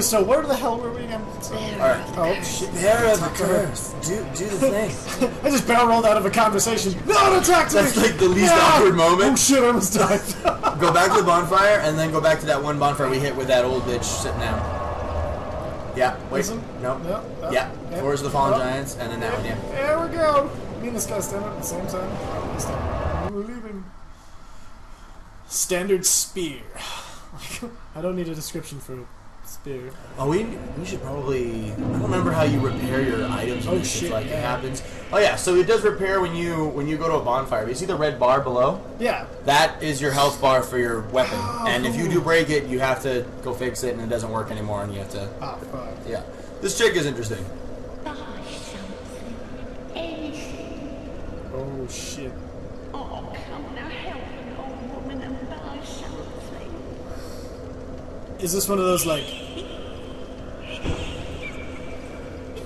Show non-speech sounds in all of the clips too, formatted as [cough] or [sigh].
So where the hell were we again? Alright. Oh shit! Bearer of the curse. Do, do the thing. [laughs] I just barrel rolled out of a conversation. No, attack me! That's like the least Yeah! awkward moment. Oh shit! I almost died. [laughs] [laughs] Go back to the bonfire and then go back to that one bonfire we hit with that old bitch sitting down. Yeah, wait. This one? No. No, no. Yeah. Yeah. Forest of the Fallen Oh. Giants and then that one, yeah. There we go. Me and this guy stand up at the same time. Oh, we're leaving. Standard spear. I don't need a description for spear. Oh, we we should probably. I don't remember how you repair your items Oh, this shit, like it yeah. happens. Oh yeah, so it does repair when you when you go to a bonfire. You see the red bar below? Yeah. That is your health bar for your weapon. Oh, and if you do break it, you have to go fix it, and it doesn't work anymore, and you have to. Ah, fuck. Yeah, this chick is interesting. Buy something. Anything. Oh shit. Oh, come now, help an old woman and buy something. Is this one of those like?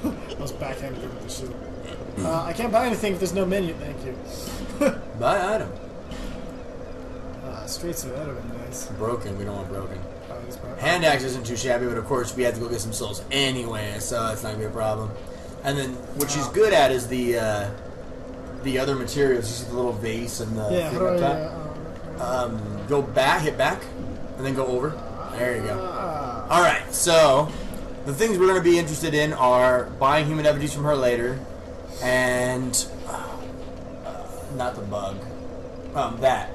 I was backhanded with the shit. Uh, I can't buy anything if there's no menu. Thank you. [laughs] Buy item. Uh, streets of that have been nice. Broken. We don't want broken. Uh, Hand axe isn't too shabby, but of course we have to go get some souls anyway, so that's not gonna be a problem. And then what she's good at is the uh, the other materials. You see the little vase and the Yeah. thing up top. Uh, Um, go back, hit back, and then go over. There you go. All right, so the things we're going to be interested in are buying human effigies from her later, and uh, not the bug, um, that.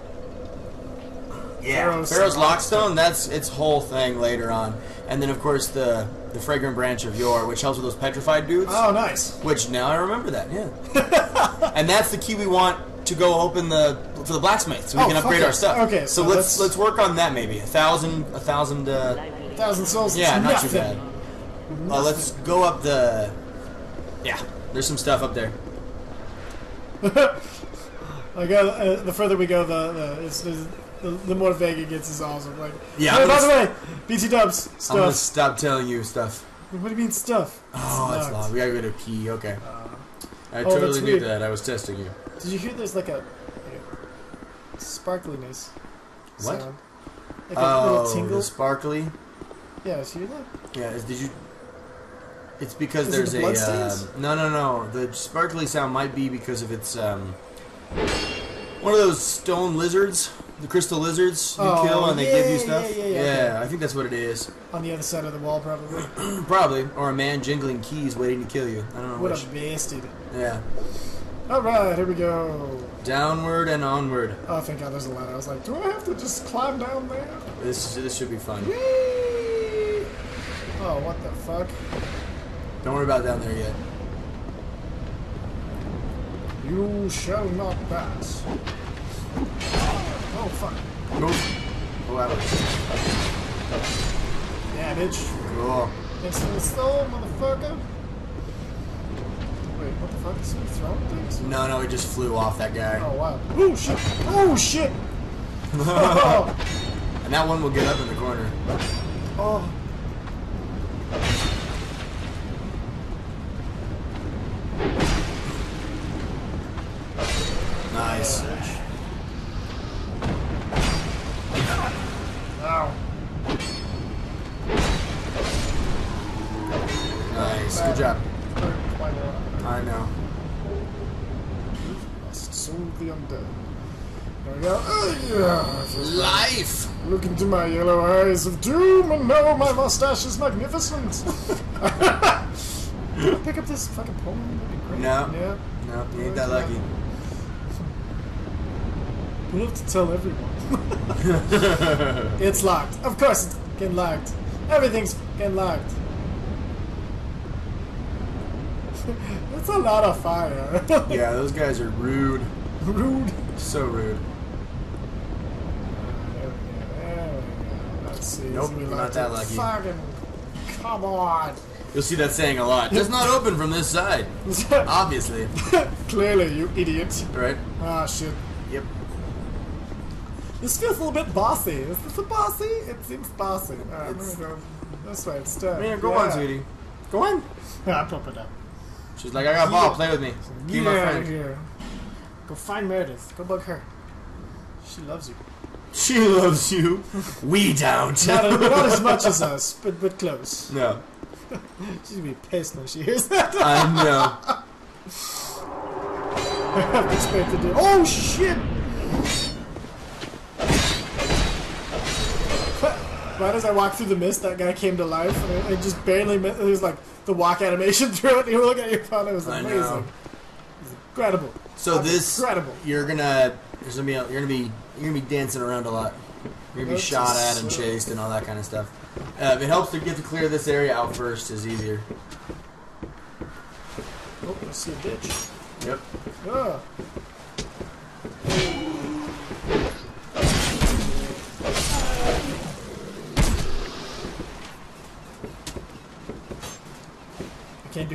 Yeah, Pharros' Pharros', Lockstone. Lockstone. That's its whole thing later on, and then of course the the fragrant branch of Yore, which helps with those petrified dudes. oh, nice. Which now I remember that, yeah. [laughs] and that's the key we want to go open the for the blacksmith, so we Oh, can upgrade our stuff. Okay, so, so let's let's- work on that maybe a thousand a thousand. Uh, Thousand souls. yeah, not too bad. Uh, let's go up the. Yeah, there's some stuff up there. [laughs] I go. Uh, the further we go, the the, it's, it's, the the more vague it gets. Is awesome. Like, Yeah, Hey, by the way, BT Dubs I'm gonna stuff. stop telling you stuff. What do you mean stuff? Oh, that's locked. long. We gotta go to key. Okay. I oh, totally that's knew that. I was testing you. Did you hear? There's like a, a sparkliness. What? Sound. Like a little Oh, tingle. the sparkly. Yeah, hear that? Yeah, is, did you? It's because Is it there's the a um, no, no, no. The sparkly sound might be because of its um, one of those stone lizards, the crystal lizards you Oh, kill and they yeah, give you yeah, stuff. yeah, yeah, yeah, okay. I think that's what it is. On the other side of the wall, probably. [clears throat] Probably, or a man jingling keys waiting to kill you. I don't know what which. a bastard. Yeah, All right, here we go. downward and onward. Oh, thank God, there's a ladder. I was like, do I have to just climb down there? This this should be fun. Whee! Oh, what the fuck? Don't worry about down there yet. You shall not pass. Oh, fuck. Move. Oh, was Yeah, bitch. cool. Instantly stole, motherfucker. What the fuck? Is he throwing things? No, no, he just flew off that guy. Oh, wow. Oh, shit. Oh, shit. Oh. [laughs] And that one will get up in the corner. oh. Nice. Ow. Nice. Good job. Quite a lot. I know. Soothe the undead. There we go. Oh, yeah. Life. Look into my yellow eyes of doom and know my mustache is magnificent. [laughs] Pick up this fucking poem? That'd be great. No. Yeah. No, you ain't that lucky. [laughs] We'll have to tell everyone. [laughs] it's locked. Of course it's getting locked. Everything's getting locked. It's a lot of fire. [laughs] Yeah, those guys are rude. Rude. So rude. There we go. There we go. Let's see. Nope, you're not that lucky. Fucking come on. You'll see that saying a lot. It's not open from this side. [laughs] Obviously. Clearly, you idiot. Right? Ah, shit. Yep. This feels a little bit bossy. Is this a bossy? It seems bossy. Alright, I'm It's- gonna go this way instead. Man, go on, sweetie. Go on. Yeah, [laughs] I'll pump it up. She's like, I got a ball. Play with me. Keep my friend. here. Go find Meredith. Go bug her. She loves you. She loves you. [laughs] We don't. Not, not as much as [laughs] us, but but close. no. [laughs] She's gonna be pissed when she hears that. I know. I have expected it. Oh shit! Right as I walked through the mist, that guy came to life. And I, I just barely missed. It was like the walk animation [laughs] through it. And you were looking at your phone. It was I amazing. know. It was incredible. So this, Incredible. you're gonna, there's gonna be, you're gonna be, you're gonna be dancing around a lot. You're gonna be That's shot at and chased and all that kind of stuff. Uh, if it helps to get to clear this area out first is easier. Oh, I see a ditch. Yep. Ah.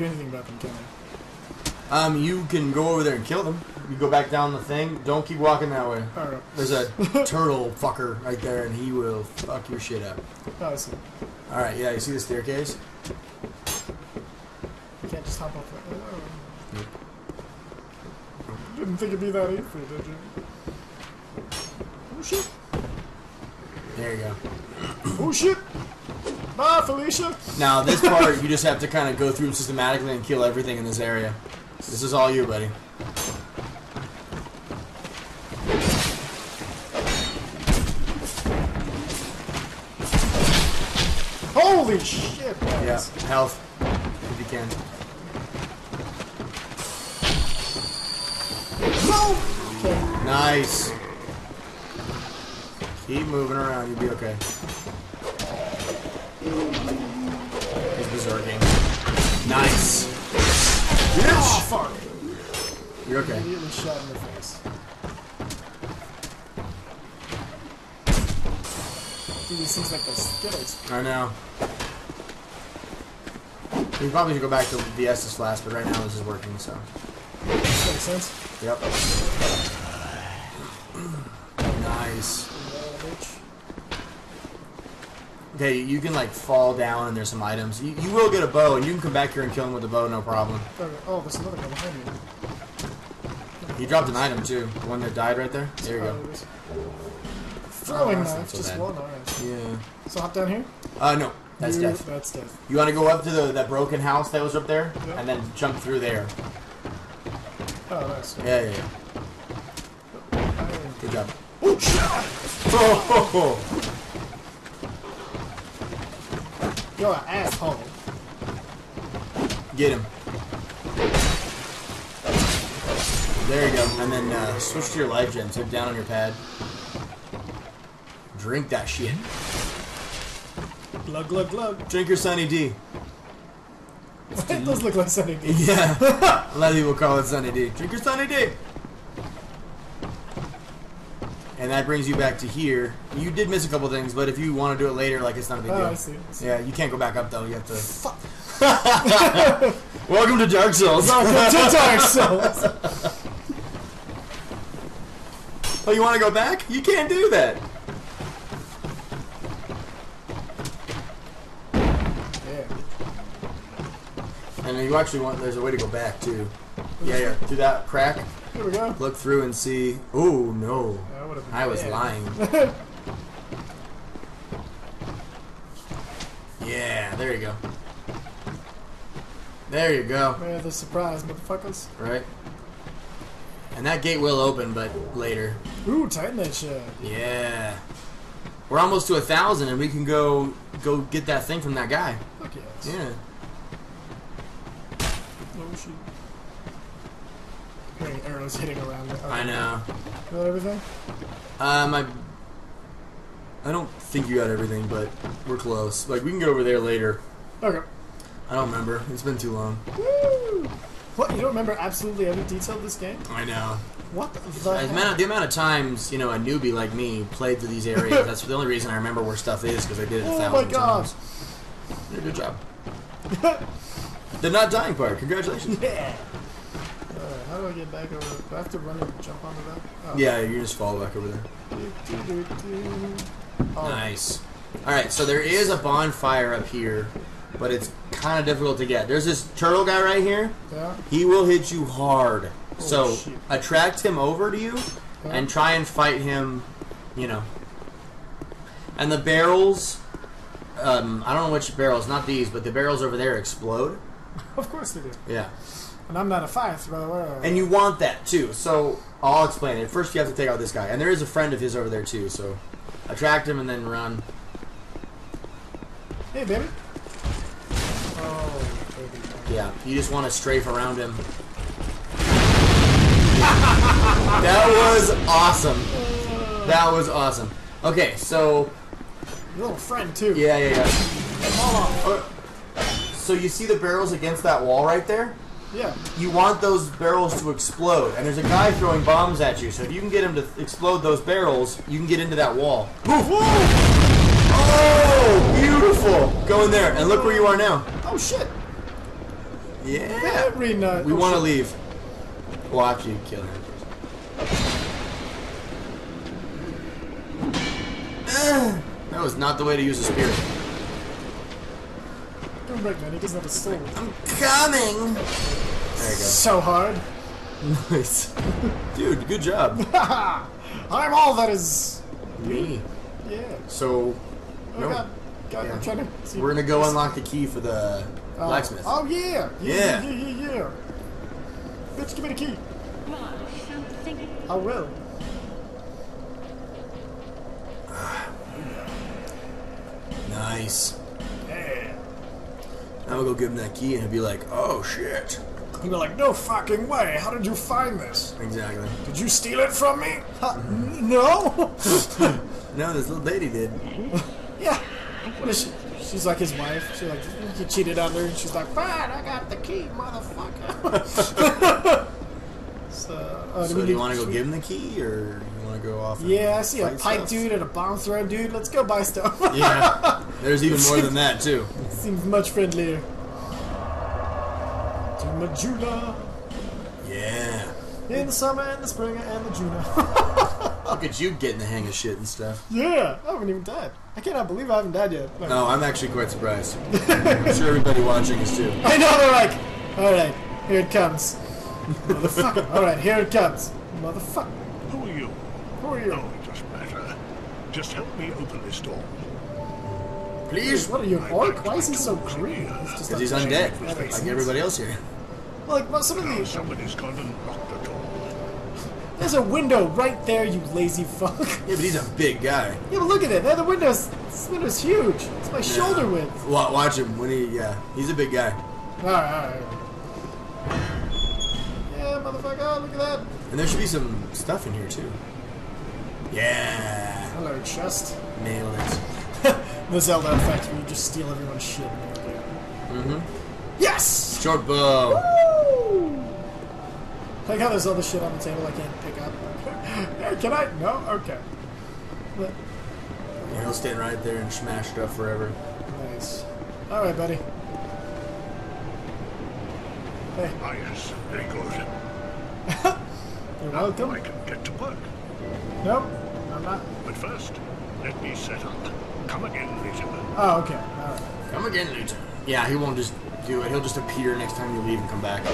Do anything about them, can I? Um, you can go over there and kill them. You go back down the thing. Don't keep walking that way. Alright. There's a [laughs] turtle fucker right there, and he will fuck your shit up. Oh, I see. All right, yeah. You see the staircase? You can't just hop off that. Oh. Nope. Didn't think it'd be that easy, did you? Oh shit! There you go. Oh shit! Bye, Felicia! Now this part, you just have to kind of go through systematically and kill everything in this area. This is all you, buddy. Holy shit! Yeah, health if you can. No! Okay. Nice. Keep moving around. You'll be okay. He's berserking. Nice. Oh, fuck! You're okay. Immediately shot in the face. Dude, these things like the Skittles. I know. We probably should go back to the Estus Flask, but right now this is working, so. Makes sense? Yep. Nice. Yeah, bitch. Okay, you can like fall down and there's some items. You, you will get a bow, and you can come back here and kill him with a bow, no problem. Oh, there's another guy behind me. He dropped an item too, the one that died right there. There you Oh, go. Throwing that's not knife, so just bad. one, alright. Yeah. So hop down here? Uh, no, that's You- death. That's death. You want to go up to the that broken house that was up there, Yeah. and then jump through there. Oh, nice. Yeah, yeah, yeah. Good job. Oh, shit! [laughs] Oh, You're an asshole. Get him. There you go. And then uh, switch to your life gem. Tip down on your pad. Drink that shit. Glug, glug, glug. Drink your Sunny D. [laughs] it does look like Sunny D. Yeah. [laughs] A lot of people call it Sunny D. Drink your Sunny D. And that brings you back to here. You did miss a couple things, but if you want to do it later, like it's not a big Oh, deal. I see. I see. Yeah, you can't go back up though. You have to. Fuck. [laughs] Welcome to Dark Souls. Welcome to Dark Souls. [laughs] oh, you want to go back? You can't do that. Yeah. And you actually want. There's a way to go back too. Yeah, yeah. Through that crack, Here we go. look through and see. Oh no, That I was lying. [laughs] yeah, there you go. There you go. Man, the surprise, motherfuckers. Right. And that gate will open, but later. Ooh, tighten that shit. Yeah. We're almost to a thousand, and we can go go get that thing from that guy. Fuck yes. Yeah. Oh, shit. Hearing arrows hitting around it. I know. Got everything? Um, I. I don't think you got everything, but we're close. Like we can get over there later. Okay. I don't remember. It's been too long. Woo! What? You don't remember absolutely every detail of this game? I know. What the The amount, the amount of times you know a newbie like me played through these areas. [laughs] that's the only reason I remember where stuff is because I did it a Oh thousand my god. times. You did a good job. [laughs] The not dying part. Congratulations. yeah. Alright, how do I get back over? Do I have to run and jump onto that? Oh. Yeah, you just fall back over there. Oh, Nice. All right, so there is a bonfire up here, but it's kind of difficult to get. There's this turtle guy right here. Yeah. He will hit you hard. so shit. attract him over to you Yeah. and try and fight him, you know, And the barrels, um, I don't know which barrels, not these, but the barrels over there explode. [laughs] Of course they do. Yeah. And I'm not a fire thrower. Uh. And you want that too. So I'll explain it. First, you have to take out this guy, and there is a friend of his over there too. So attract him and then run. Hey, baby. Oh, baby. Yeah, you just want to strafe around him. [laughs] that was awesome. That was awesome. Okay, so Your little friend, too. yeah, yeah, yeah. Hold on. Uh, so you see the barrels against that wall right there? Yeah. You want those barrels to explode, and there's a guy throwing bombs at you. So if you can get him to explode those barrels, you can get into that wall. Oh, beautiful! Go in there, and look where you are now. Oh, shit. Yeah. Very nice. We Oh, want to leave. Well, after you kill him. [sighs] Eh, That was not the way to use a spear. Give him a break, man. He doesn't have a sword. I'm coming. There you go. So hard. Nice, [laughs] dude. Good job. [laughs] I'm all that is. Me. Yeah. So Oh, No. God. God, Yeah. I'm trying to see. we're gonna go unlock the key for the Oh. blacksmith. Oh, yeah. Yeah. Yeah, yeah, yeah, yeah. Bitch, give me the key. Right, something. I will. [sighs] Nice. Yeah. Now we'll go give him that key, and he'll be like, "Oh shit." He'd be like, no fucking way. How did you find this? Exactly. Did you steal it from me? Huh, n- [laughs] no? [laughs] No, this little lady did. yeah. What is she? She's like his wife. She like he cheated on her, and she's like, "Fine, I got the key, motherfucker." [laughs] so, uh, So we do you want to go give him the key, or you want to go off? and Yeah, I see a pipe stuff? dude and a bomb throw dude. Let's go buy stuff. [laughs] Yeah. There's even more than that too. It [laughs] seems much friendlier. To Majula. Yeah. In the summer and the spring and the June. [laughs] Look at you getting the hang of shit and stuff. yeah, I haven't even died. I cannot believe I haven't died yet. Like, No, I'm actually quite surprised. I'm sure everybody watching is too. I know they're like, all right, here it comes, motherfucker. all right, here it comes, motherfucker. Who are you? Who are you? Oh, it doesn't matter. Just help me open this door. Please, What are you, an orc? Why is he so green? He's just because he's a- undead, That makes like sense. everybody else here. Like well, some of Now the somebody's gone and locked the door. there's a window right there, you lazy fuck. Yeah, but he's a big guy. yeah, but look at it. There, the window's this window's huge. It's my shoulder width. Watch him when he, yeah, he's a big guy. All right, all right. Yeah, motherfucker, look at that. And there should be some stuff in here too. Yeah, Hello, chest. nailed it. [laughs] The Zelda effect where you just steal everyone's shit. Mm-hmm. Yes! Short bow. Woo! Like how there's other shit on the table I can't pick up. [laughs] hey, can I? No? Okay. But, And he'll stand right there and smash stuff forever. nice. Alright, buddy. Hey, yes, very good. You're Now welcome. I can get to work. Nope, I'm not. But first, let me set up. Come again later. Oh, okay. Alright. Come again later. Yeah, he won't just do it. He'll just appear next time you leave and come back.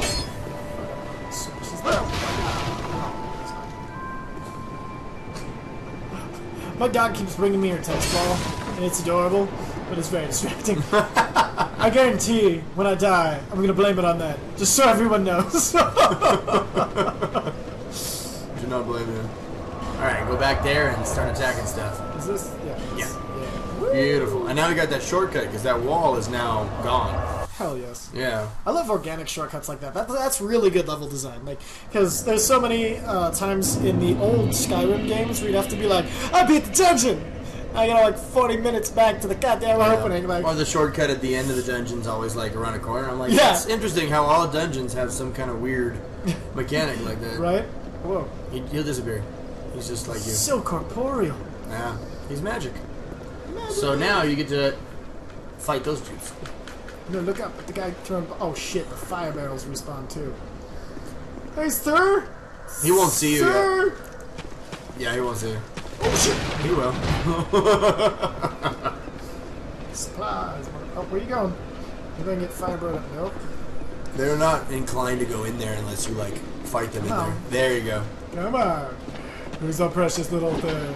So. My dog keeps bringing me her tennis ball, and it's adorable, but it's very distracting. [laughs] [laughs] I guarantee, when I die, I'm gonna blame it on that, just so everyone knows. [laughs] Do not blame him. Alright, go back there and start attacking stuff. Is this? Yeah. Yeah. Yeah. Beautiful. And now we got that shortcut because that wall is now gone. Hell yes. Yeah. I love organic shortcuts like that. that that's really good level design. Like, because there's so many uh, times in the old Skyrim games where you'd have to be like, I beat the dungeon! I got like 40 minutes back to the goddamn opening. Like, Or the shortcut at the end of the dungeon's always like around a corner. I'm like, Yeah. it's interesting how all dungeons have some kind of weird [laughs] mechanic like that. right? Whoa. He, he'll disappear. He's just like you. So corporeal. Yeah. He's magic. So now you get to fight those dudes. No, look up. The guy throwing. Oh shit! The fire barrels respawn too. Hey, sir. He won't see you yet. Sir. Yeah, he won't see you. Oh shit! He will. [laughs] Supplies. Oh, where are you going? You're gonna get fire burned up? Nope. They're not inclined to go in there unless you like fight them in No. there. There you go. Come on. Who's our precious little thing?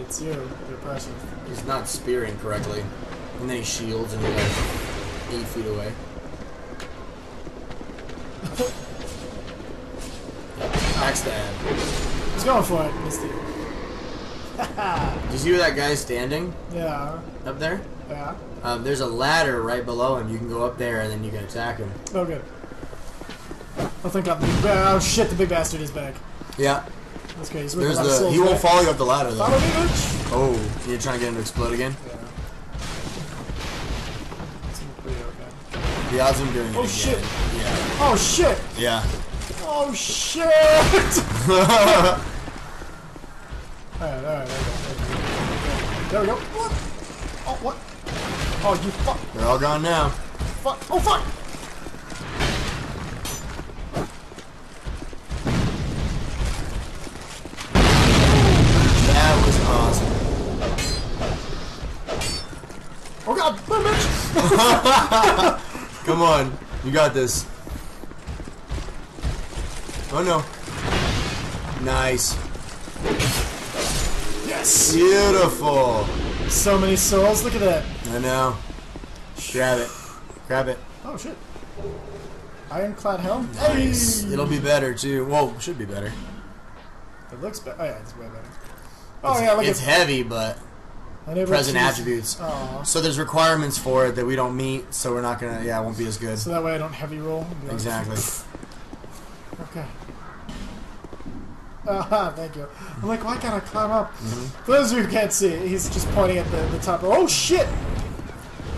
it's you. You're precious. He's not spearing correctly. And then he shields and he's like eight feet away. Going for it, Misty. [laughs] Did you see where that guy's standing Yeah, up there? yeah. Um, there's a ladder right below him. You can go up there and then you can attack him. Oh, good. Oh, thank God. the big Oh, shit, the big bastard is back. Yeah. That's great. He's with There's a lot of the. souls, He won't right? follow you up the ladder though. Follow me, bitch! Oh, you're trying to get him to explode again? Yeah. Seems pretty okay. The odds of him doing it Oh, again. shit. Yeah. Oh, shit! Yeah. Oh, shit! [laughs] [laughs] alright, alright, okay. There we go. What? Oh, what? Oh, you fuck. They're all gone now. Fuck. Oh, fuck! That was awesome. Oh, God! Run, bitch! [laughs] Come on. You got this. Oh no. Nice. Yes! Beautiful. So many souls. Look at that. I know. Grab it. Grab it. Oh, shit. Ironclad helm? Nice. Hey! It'll be better too. Well, should be better. It looks better. Oh, yeah, it's way better. Oh, yeah, look it's heavy, but present attributes. So there's requirements for it that we don't meet, so we're not gonna. Yeah, it won't be as good. So that way I don't heavy roll. and be like, Exactly. Okay. Ah, [laughs] thank you. I'm like, why can't I climb up? Mm-hmm. For those of you who can't see, he's just pointing at the, the top. Oh, shit!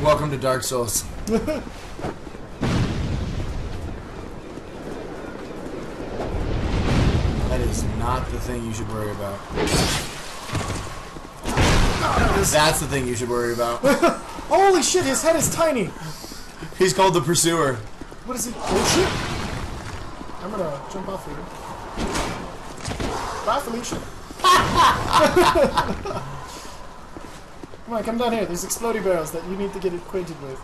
Welcome to Dark Souls. [laughs] That is not the thing you should worry about. [laughs] That's the thing you should worry about. Holy shit, his head is tiny! He's called the Pursuer. What is he? Oh, shit! I'm gonna jump off here. Bye, Felicia. come on, come down here. There's exploding barrels that you need to get acquainted with.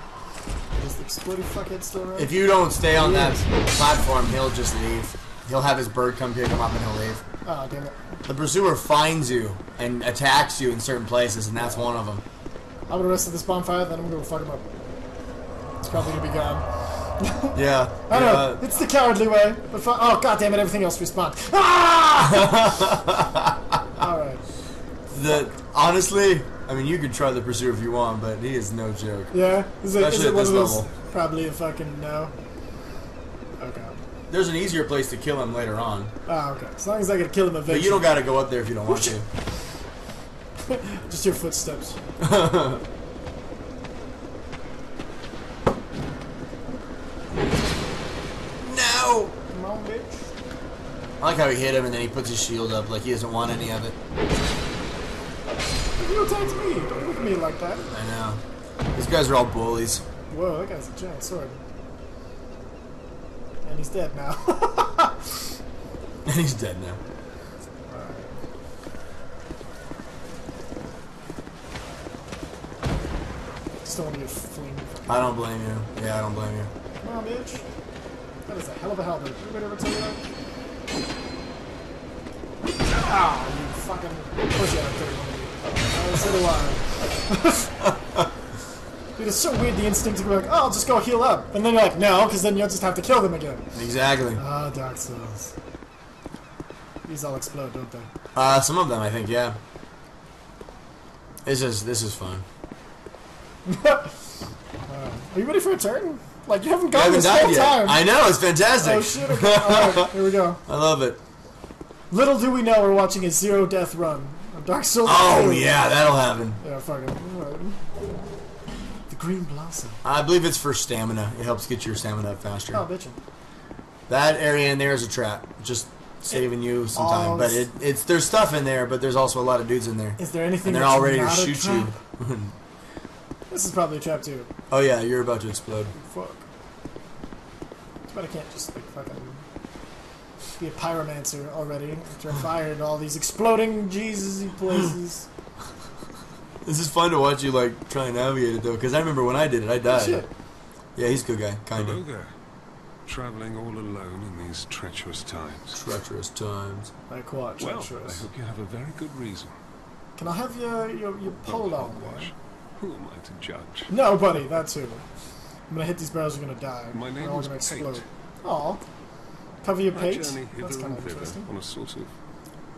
Is the exploding fuckhead still around? If you don't stay on that platform, he'll just leave. He'll have his bird come pick him up and he'll leave. Oh, damn it. The Pursuer finds you and attacks you in certain places, and that's one of them. I'm gonna rest of this bonfire, then I'm gonna fuck him up. It's probably gonna be gone. [laughs] Yeah. I know, uh, it's the cowardly way. But fu- oh god damn it, everything else respawned. [laughs] Ah! [laughs] Alright. the honestly, I mean, you could try the Pursuer if you want, but he is no joke. Yeah? Is it, is Especially it at one this of those? level. Probably a fucking no. Okay. There's an easier place to kill him later on, Ah, okay. As long as I can kill him eventually. but you don't got to go up there if you don't want to. Just your footsteps. I like how he hit him and then he puts his shield up like he doesn't want any of it. You attacked me. Don't look at me like that. I know. These guys are all bullies. Whoa, that guy's a giant sword. And he's dead now. [laughs] And he's dead now. Just want to get flamed. I don't blame you. Yeah, I don't blame you. Come on, bitch. That is a hell of a helmet. Anybody ever tell you that? Ah, you fucking push out of Oh, so do I. [laughs] Dude, it's so weird the instinct to be like, oh, I'll just go heal up. And then you're like, no, because then you'll just have to kill them again. Exactly. Ah, Dark Souls. These all explode, don't they? Uh, some of them, I think, yeah. This is this is fun. [laughs] Uh, are you ready for a turn? Like, you haven't gone haven't this whole yet. time. I know it's fantastic. Oh, shit. Okay. Alright, [laughs] here we go. I love it. Little do we know we're watching a zero death run of Dark Souls. Oh 2. yeah, that'll happen. Yeah, fucking. alright. The Green Blossom. I believe it's for stamina. It helps get your stamina up faster. Oh, bitchin'. That area in there is a trap, just saving you some time. But it's- it, it's there's stuff in there, but there's also a lot of dudes in there, Is there anything and they're all ready to shoot you. [laughs] trap? This is probably a trap too. oh yeah, you're about to explode. Fuck. But I can't just like fucking be a pyromancer already after I'm fired all these exploding Jesus places. [laughs] This is fun to watch you like try and navigate it though, because I remember when I did it, I died. Shit. Yeah, he's a good guy, kind Hello of. there. Travelling all alone in these treacherous times. Treacherous times. Like what? Well, I hope you have a very good reason. Can I have your your, your pole on? Hogwash. Who am I to judge? Nobody. That's who. I'm gonna hit these barrels. You're gonna die. My name They're all is gonna Pate. explode. Aw. Cover your I pate. journey That's kind of interesting. on a sort of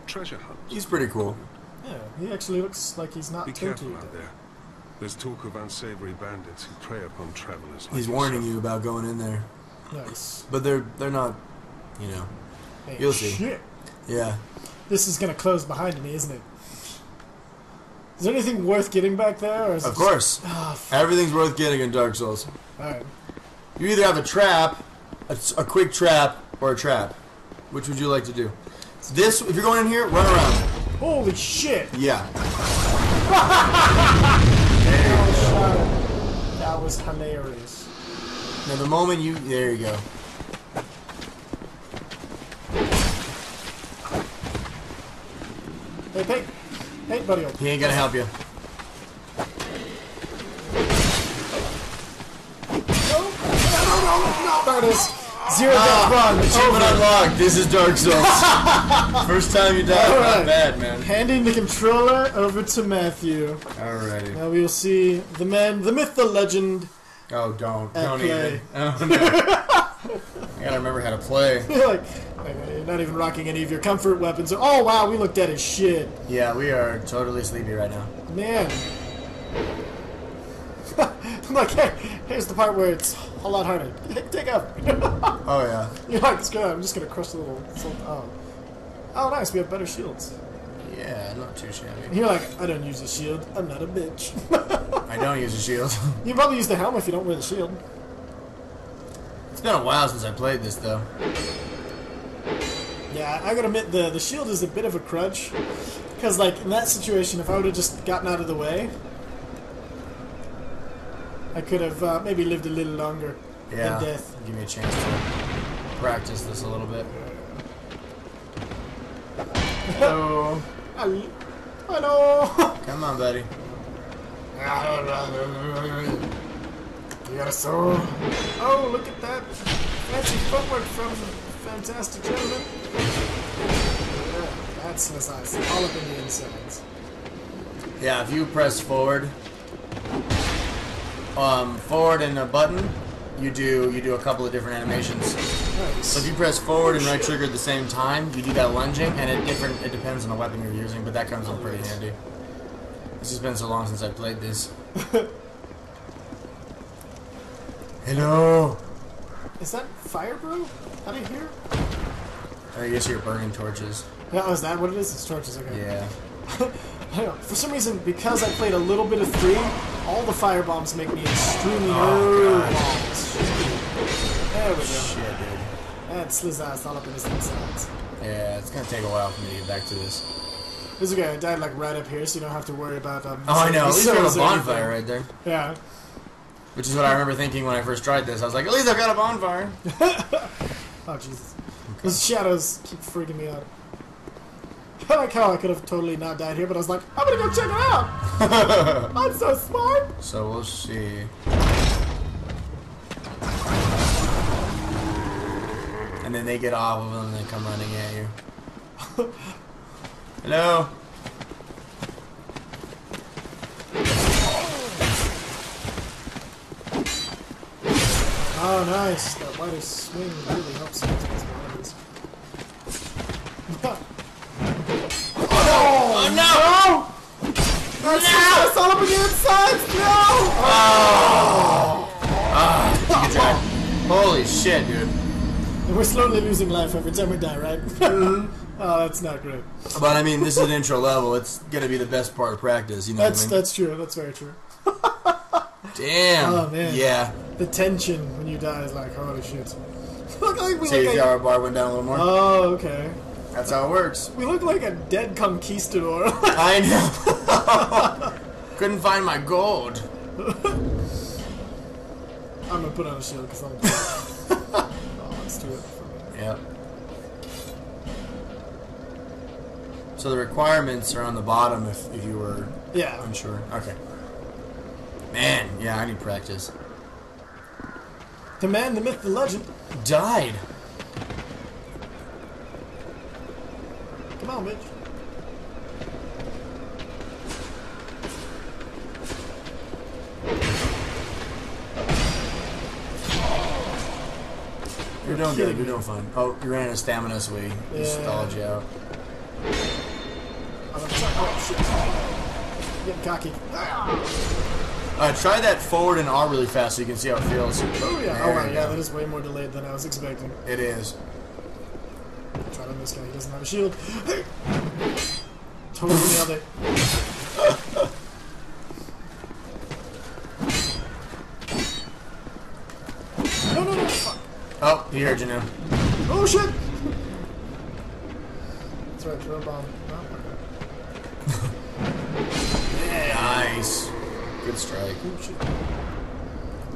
treasure hunt. He's pretty cool. Yeah, he actually looks like he's not Be totally careful dead. out there. There's talk of unsavory bandits who prey upon travelers. Like He's warning you about going in there, Nice. but they're they're not, you know. Hey, You'll see. Shit. Yeah. This is gonna close behind me, isn't it? Is there anything worth getting back there? Of course. Ah, f- Everything's worth getting in Dark Souls. Alright. You either have a trap, a, a quick trap, or a trap. Which would you like to do? This, if you're going in here, run around. Holy shit! Yeah. [laughs] That was hilarious. Now the moment you, there you go. Hey, Pate. Hey, buddy. He ain't gonna help you. No, no, no, no. There it is. Zero ah, death run. Achievement Over. unlocked. This is Dark Souls. [laughs] First time you died, not Alright. bad, man. Handing the controller over to Matthew. Alrighty. Now we will see the man, the myth, the legend. Oh, don't, don't play. even. Oh no. [laughs] I gotta remember how to play. [laughs] You're like, not even rocking any of your comfort weapons. Oh wow, we look dead as shit. Yeah, we are totally sleepy right now. Man. I'm like, hey, here's the part where it's a lot harder. [laughs] Take up. [laughs] Oh yeah. You're like, it's good. I'm just gonna crush the little. Oh. Oh, nice. We have better shields. Yeah, not too shabby. You're like, I don't use a shield. I'm not a bitch. [laughs] I don't use a shield. you probably use the helm if you don't wear the shield. it's been a while since I played this though. Yeah, I gotta admit the the shield is a bit of a crutch, because like in that situation, if I would have just gotten out of the way, I could have uh, maybe lived a little longer Yeah. than death. Give me a chance to practice this a little bit. [laughs] Hello. Hello. [laughs] Come on, buddy. [laughs] You got a sword. Oh, look at that fancy footwork from Fantastic Gentleman. Yeah, that's his eyes. All up in the insides. Yeah, if you press forward, um, forward and a button, you do you do a couple of different animations. Nice. So if you press forward and right trigger at the same time, you do that lunging, and it different. It depends on the weapon you're using, but that comes in pretty handy. This has been so long since I played this. [laughs] Hello. Is that fire, bro? out of here? I guess you're burning torches. Yeah, oh, is that what it is? It's torches, okay. Yeah. [laughs] I don't know. For some reason, because I played a little bit of 3, all the fire bombs make me extremely Oh. There we go. Shit, dude. And Slizzass all up in his insides. Yeah, it's gonna take a while for me to get back to this. This is okay. I died like right up here, so you don't have to worry about. Um, Oh, I know. At least we have a [laughs] bonfire right there. Yeah. Which is what I remember thinking when I first tried this. I was like, at least I've got a bonfire. [laughs] Oh Jesus. Those shadows keep freaking me out. I like how I could have totally not died here, but I was like, I'm gonna go check it out. [laughs] I'm so smart. So we'll see. And then they get off of them and they come running at you. [laughs] Hello? Oh, nice. That wider swing really helps these enemies. oh, oh no! That's no! That's all up insides! No! Oh. Ah, Good job. Holy shit, dude. And we're slowly losing life every time we die, right? Mm-hmm. [laughs] oh, that's not great. But I mean, this is an intro level. It's gonna be the best part of practice, you know That's I mean? that's true. That's very true. Damn. Oh, man. Yeah. The tension when you die is like, holy shit. [laughs] look like we See, look like, our bar went down a little more? Oh, okay. That's how it works. We look like a dead conquistador. [laughs] I know. [laughs] Couldn't find my gold. I'm gonna put on a shield because I'm. oh, let's do it. Yep. So the requirements are on the bottom if, if you were Yeah. unsure. Okay. Man, yeah, I need practice. The man, the myth, the legend died. Come on, bitch. You're doing good. You're doing fine. Oh, you ran a stamina swing. Yeah. Just stalled you out. Oh, shit. Getting cocky. Ah. Uh, try that forward and R really fast so you can see how it feels. Oh, yeah. Oh, wow, yeah, that is way more delayed than I was expecting. It is. Try on this guy. He doesn't have a shield. [laughs] Totally nailed it. No, no, no. Fuck. Oh, he heard you now. Oh, shit. That's right. Throw a bomb. Good strike. Oh,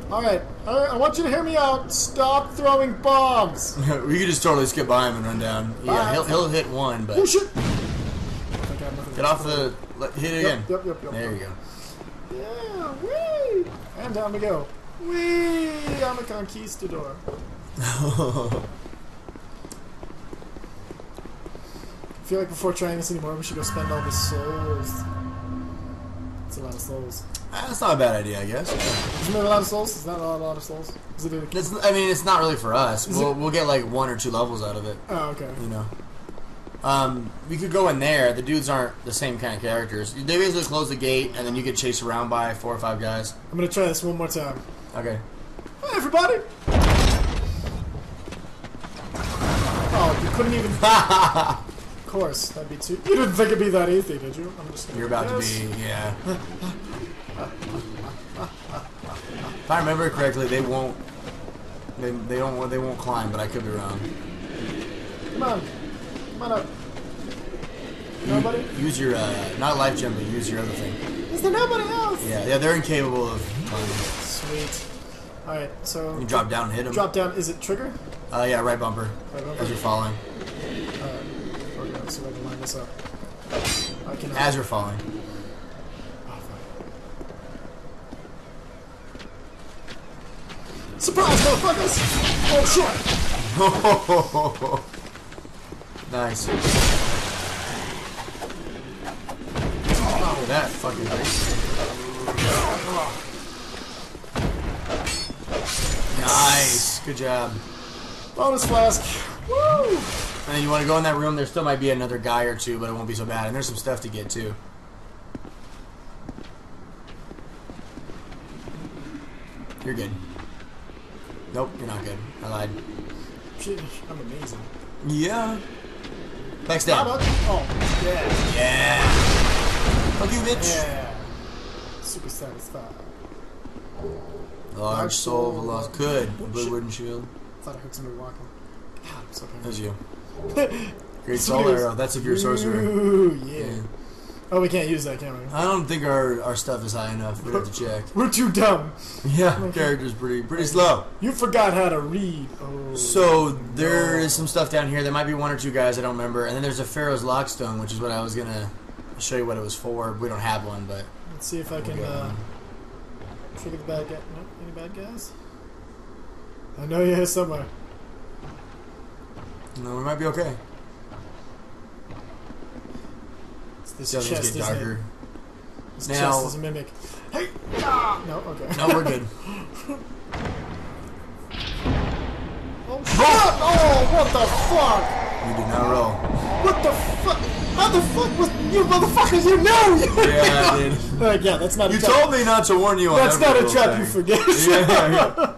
shit. All right. All right. I want you to hear me out. Stop throwing bombs. [laughs] we could just totally skip by him and run down. Yeah, he'll, he'll hit one, Oh, but shit. I think I have nothing get off the. Let, hit it Yep, again. yep, yep, yep. There you go. Yeah, whee! And down we go. Whee! I'm a conquistador. [laughs] I feel like before trying this anymore, we should go spend all the souls. It's a lot of souls. Ah, That's not a bad idea, I guess. Isn't there a lot of souls? Is that a lot, a lot of souls? Is it a... It's, I mean, it's not really for us. Is We'll, it- we'll get like one or two levels out of it, Oh, okay. you know. Um, we could go in there. The dudes aren't the same kind of characters. They basically close the gate, and then you get chased around by four or five guys. I'm gonna try this one more time. Okay. Hey, everybody! Oh, you couldn't even... [laughs] of course, that'd be too... You didn't think it'd be that easy, did you? I'm just gonna You're about guess. to be, yeah. [laughs] if I remember correctly, they won't. They, they don't. They won't climb, but I could be wrong. Come on. Come on up. Nobody? Use your uh, not life gem, but use your other thing. Is there nobody else? Yeah, yeah, they're incapable of climbing. Sweet. Alright, so... You drop down, and hit them. Drop down, is it trigger? Uh, yeah, right bumper. Right bumper? As you're falling. Alright. Okay, let's I can line this up. I can... As you're falling. Oh, fuck. Surprise, motherfuckers! Oh, shit! [laughs] nice. That fucking hurt. Nice. Good job. Bonus flask. Woo! And then you want to go in that room. There still might be another guy or two, but it won't be so bad. And there's some stuff to get too. You're good. Nope, you're not good. I lied. I'm amazing. Yeah. Backstab. about... Oh, yeah. Yeah. Fuck you, bitch. Yeah. Super satisfied. Large soul, velocity. Good. Oh, Blue wooden shield. I thought I heard somebody walking. God, I'm so That was you. [laughs] Great soul arrow. That's if you're a sorcerer. Ooh, yeah. Yeah. Oh, we can't use that, can we? I don't think our, our stuff is high enough. We'd have to check. [laughs] We're too dumb. Yeah, character's pretty pretty slow. You forgot how to read. Oh. So there is some stuff down here. There might be one or two guys I don't remember, and then there's a Pharros' Lockstone, which is what I was gonna show you what it was for. We don't have one, but Let's see if I can uh, trigger the bad guy. No, any bad guys? I know you're here somewhere. no, we might be okay. It's this See how things chest, get isn't it? darker. This Now- chest is a mimic. Hey! Ah! No, okay. No, we're good. [laughs] Oh, shit! Oh, what the fuck? You did not roll. What the fuck? How the fuck was you motherfuckers? You know! You Yeah, I did. [laughs] Like, yeah, that's not You a trap. told me not to warn you on That's not a trap you forget. [laughs] Yeah, yeah, yeah.